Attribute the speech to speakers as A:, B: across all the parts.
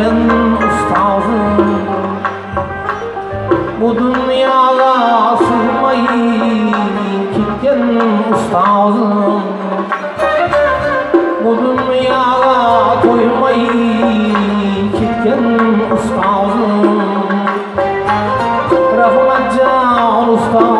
A: Aşkın ustazı Bu dünyada asılmayı Kitken ustazı Bu dünyada koymayı Kitken ustazı Rahmet can ustazı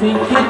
A: Thank you.